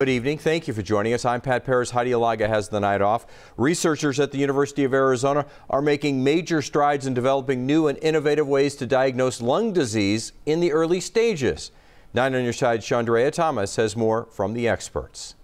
Good evening. Thank you for joining us. I'm Pat Parris. Heidi Alagha has the night off. Researchers at the University of Arizona are making major strides in developing new and innovative ways to diagnose lung disease in the early stages. Nine on your side, Chandrea Thomas has more from the experts.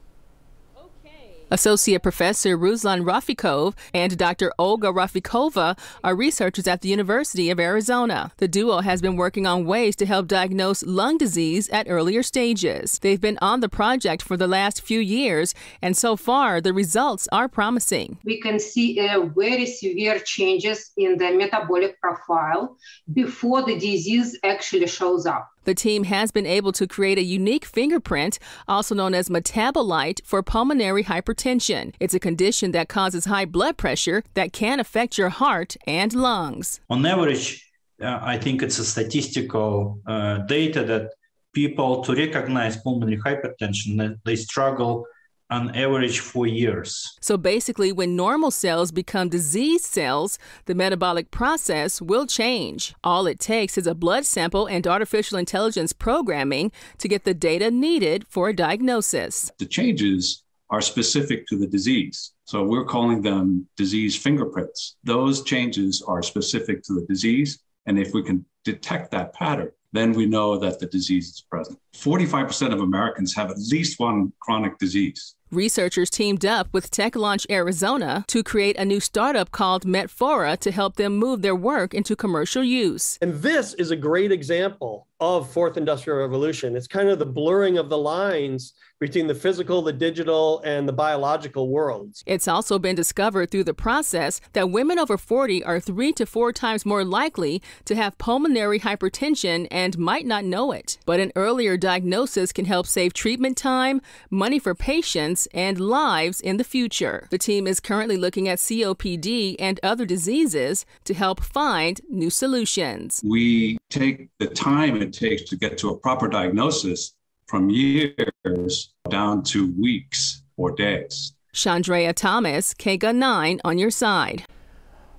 Associate Professor Ruslan Rafikov and Dr. Olga Rafikova are researchers at the University of Arizona. The duo has been working on ways to help diagnose lung disease at earlier stages. They've been on the project for the last few years, and so far the results are promising. We can see uh, very severe changes in the metabolic profile before the disease actually shows up. The team has been able to create a unique fingerprint, also known as metabolite, for pulmonary hypertension. It's a condition that causes high blood pressure that can affect your heart and lungs. On average, uh, I think it's a statistical uh, data that people to recognize pulmonary hypertension, they struggle on average four years. So basically, when normal cells become disease cells, the metabolic process will change. All it takes is a blood sample and artificial intelligence programming to get the data needed for a diagnosis. The changes are specific to the disease. So we're calling them disease fingerprints. Those changes are specific to the disease. And if we can detect that pattern, then we know that the disease is present. 45% of Americans have at least one chronic disease. Researchers teamed up with TechLaunch Arizona to create a new startup called Metfora to help them move their work into commercial use. And this is a great example of fourth industrial revolution. It's kind of the blurring of the lines between the physical, the digital, and the biological worlds. It's also been discovered through the process that women over 40 are three to four times more likely to have pulmonary hypertension and might not know it. But an earlier diagnosis can help save treatment time, money for patients, and lives in the future. The team is currently looking at COPD and other diseases to help find new solutions. We take the time it takes to get to a proper diagnosis from years down to weeks or days. Chandrea Thomas, KGUN 9 on your side.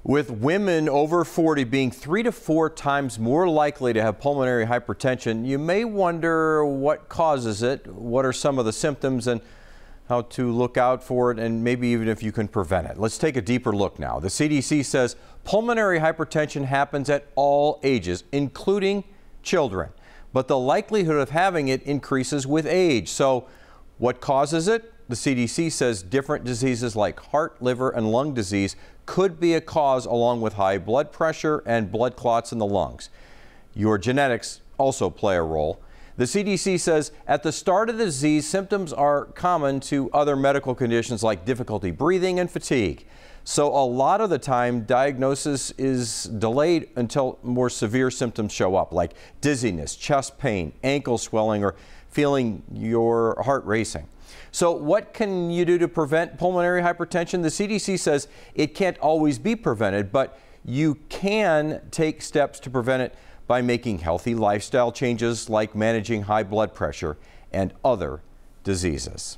With women over 40 being three to four times more likely to have pulmonary hypertension, you may wonder what causes it, what are some of the symptoms, and how to look out for it, and maybe even if you can prevent it. Let's take a deeper look now. The CDC says pulmonary hypertension happens at all ages, including children but the likelihood of having it increases with age. So what causes it? The CDC says different diseases like heart, liver, and lung disease could be a cause along with high blood pressure and blood clots in the lungs. Your genetics also play a role. The CDC says at the start of the disease, symptoms are common to other medical conditions like difficulty breathing and fatigue. So a lot of the time, diagnosis is delayed until more severe symptoms show up, like dizziness, chest pain, ankle swelling, or feeling your heart racing. So what can you do to prevent pulmonary hypertension? The CDC says it can't always be prevented, but you can take steps to prevent it by making healthy lifestyle changes like managing high blood pressure and other diseases.